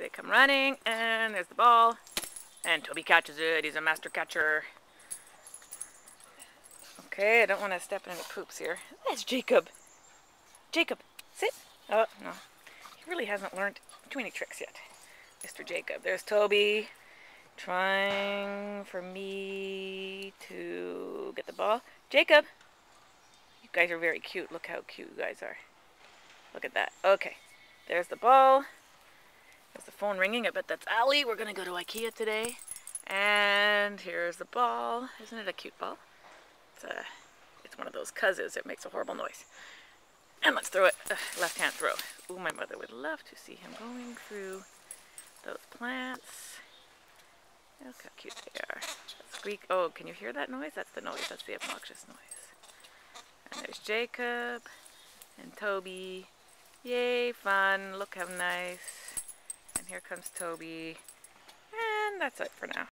They come running, and there's the ball. And Toby catches it. He's a master catcher. Okay, I don't want to step in any poops here. That's Jacob. Jacob, sit. Oh, no. He really hasn't learned too many tricks yet. Mr. Jacob. There's Toby trying for me to get the ball. Jacob! You guys are very cute. Look how cute you guys are. Look at that. Okay. There's the ball. Phone ringing. I bet that's Allie. We're to go to Ikea today. And here's the ball. Isn't it a cute ball? It's, a, it's one of those cuzzes. It makes a horrible noise. And let's throw it. Left hand throw. Ooh, my mother would love to see him going through those plants. Look how cute they are. Squeak. Oh, can you hear that noise? That's the noise. That's the obnoxious noise. And there's Jacob and Toby. Yay, fun. Look how nice. Here comes Toby. And that's it for now.